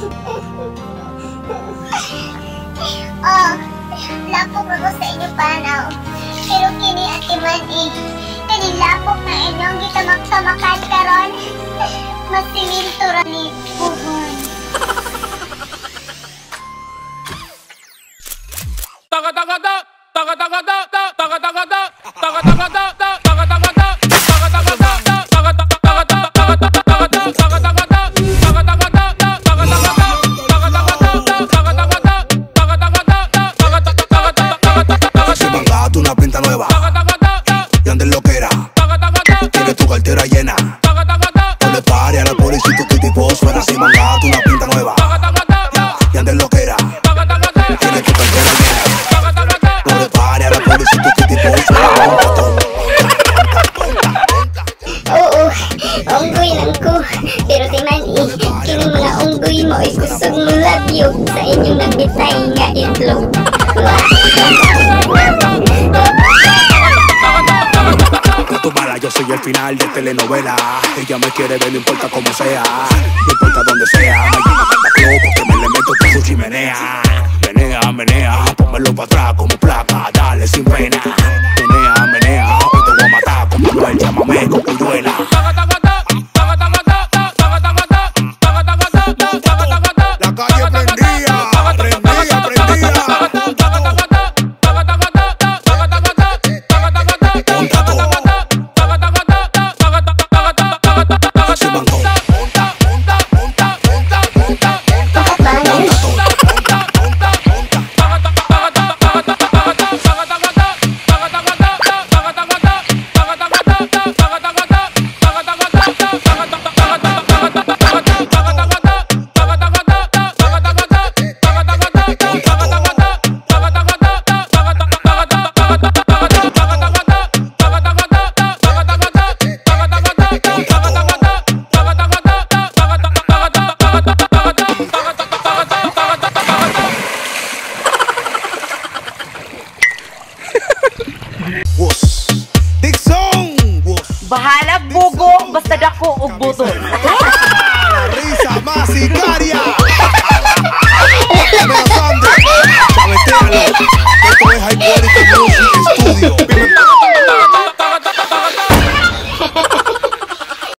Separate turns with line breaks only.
Oh, lapok ako sa inyong panaw. Pero kini atiman eh. Kani lapok na inyong gitamak-tamakan karon. Mas siminto ra ni puhon.
Taga taga da, taga
unggoy mo ay kusog mo labyog sa inyong nagbitay nga itlog.
No tu mala, yo soy el final de telenovela. Ella me quiere ver, no importa cómo sea. No importa donde sea. Porque me le meto por su chimenea. Menea, menea, pónmelo para atrás como placa. Dale sin pena. Menea, menea, hoy te voy a matar como Noel, llámame con cuyuela.
Bahala bugo, basta dako o buto.